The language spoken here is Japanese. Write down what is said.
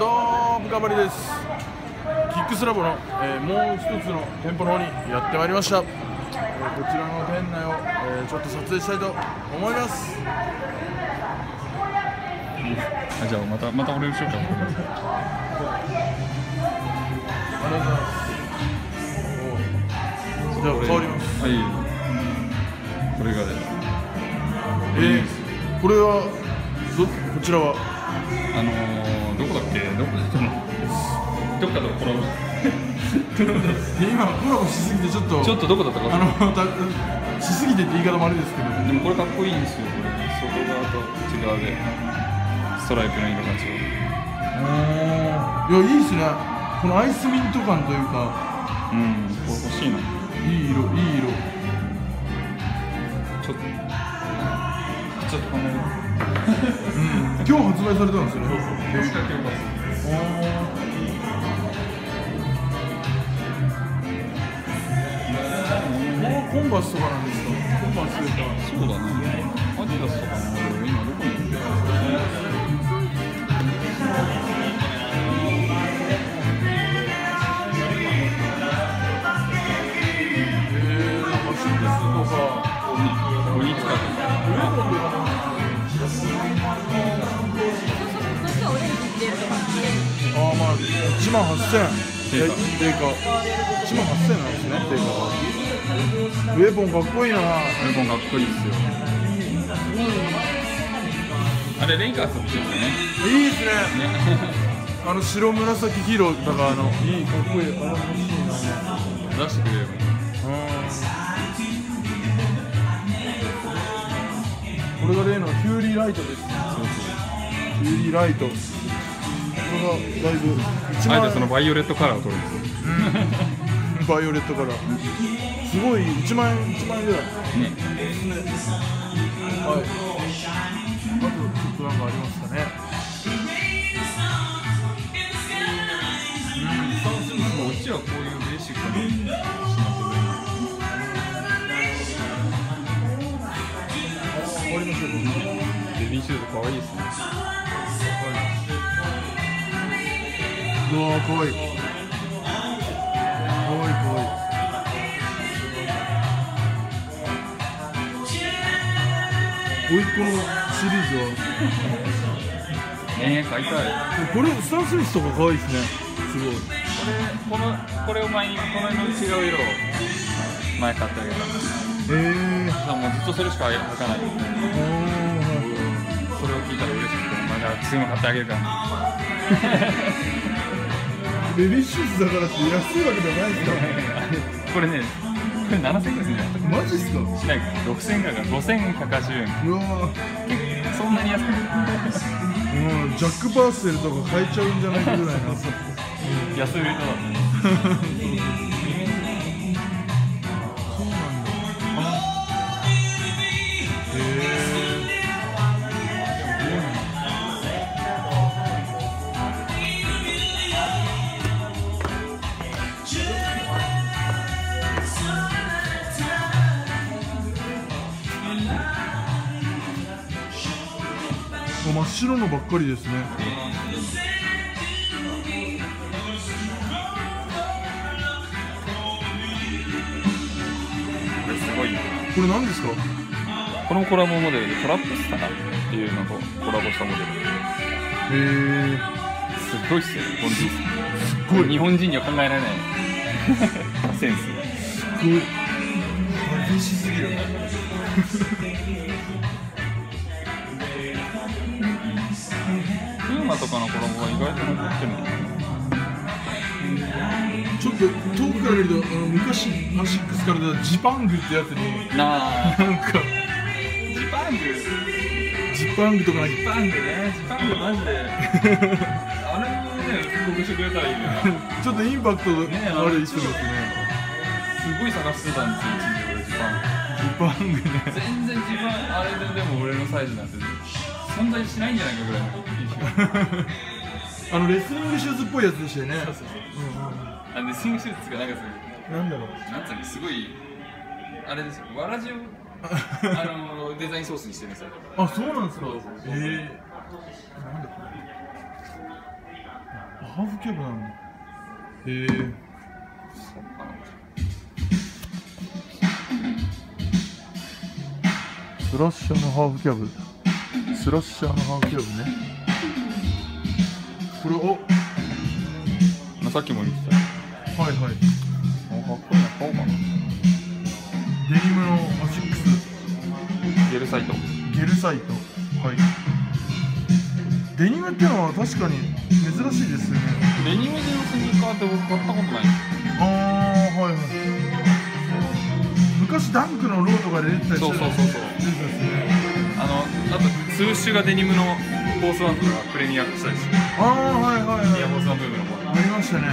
どうもかばりです。キックスラボの、えーもう一つの店舗の方にやってまいりました、えーこちらの店内を、えーちょっと撮影したいと思います。あじゃあまたまたしようか。ありがとうございます。おじゃあ変わります。はい。これがです。えー、これはどこちらは？あのー、どこだっけ？どこでそのどっかとコラボ。今コラボしすぎてちょっとちょっとどこだったかあのたしすぎてって言い方もあれですけどでもこれかっこいいんですよ。これ外側と内側で。ストライプの色が違う。いやいいですね。このアイスミント感というか。うん。これ欲しいな。いい色いい色。ちょっとちょっと考えよううん今日発売されたんですよね。今日かけようかコンバスとかなんですか？コンバスとか。そうだね1万8000定価。定価。1万8000なんですね定価が。ウェポンかっこいいな。ウェポンかっこいいですよ。あれレイカーズ欲しいですよね。いいですね。あの白紫黄色だからあのいいかっこいいあれ欲しいな出してくれればいいこれが例のフューリーライトですね。そうフューリーライトだいぶ。1そうあえ万てそのバイオレットカラーを取る。ん。ですよバイオレットからすごい1万円1万円ぐらい。ね。はい。あとちょっとなんかありますかね。もううちはこういうベーシックな終わりましょう。えベビーシューズ可愛いですねうわーかわいい。かわいいかわいいおいっ子のシリーズは。ねえ買いたい。これスタン・スミスとか可愛いですね。すごい。これこのこれを前にこの辺の違う色を前買ってあげた。ええさあもうずっとそれしか履かないそれを聞いたら嬉しくてまあじゃあ次も買ってあげるから ベビーシューズだからって安いわけじゃないですか。これねこれ7000円ぐらいするんじゃない？マジっすか？しないか。6000円から5180円うわそんなに安くない。ーもうジャック・パーセルとか買えちゃうんじゃないかぐらいな 安売りとだね 真っ白のばっかりですね。これすごい。なこれ何ですか？このコラボモデルでトラップスターっていうのとコラボしたモデル。へえすごいっすよ本すっ当ごい。に日本人には考えられない。センス。すごい。激しすぎるプーマとかのコラボは意外と残ってるのかちょっと遠くから見るとあの昔マシックスから出たジパングってやつにななあなんかジパング？ジパング。とかジパングね。ジパングマジで。あれもね復刻してくれたらいいね。ちょっとインパクトのねある人ですね。すごい探してたんですよ一時俺ジパング。ジパングね。全然ででも俺のサイズなんて存在しないんじゃないかぐらいのあのレスリングシューズっぽいやつでしたよね。そうそうそう。あのスイングシューズがなんかすなんだろう。ごいなんつうのすごいあれですよ。わらじを あのデザインソースにしてるんですよ。あそうなんですか。ええ。なんだこれ。ハーフキャブなんだ。へえ。そスラッシャーのハーフキャブ。スラッシャーのハーフキャブね。これお。まあさっきも言ってた。よはいはい。あかっこいいな買おうかな。デニムのアシックス。ゲルサイト。ゲルサイト。はい。デニムってのは確かに珍しいですよね。デニムでのスニーカーって僕買ったことないああは昔ダンクのローとかで出てたりそうそうそうそう。出てたですねあのあとツーシュがデニムのフォースワンとかプレミアしたりしてああはいはいはい。エアフォースワンブームの頃ありましたね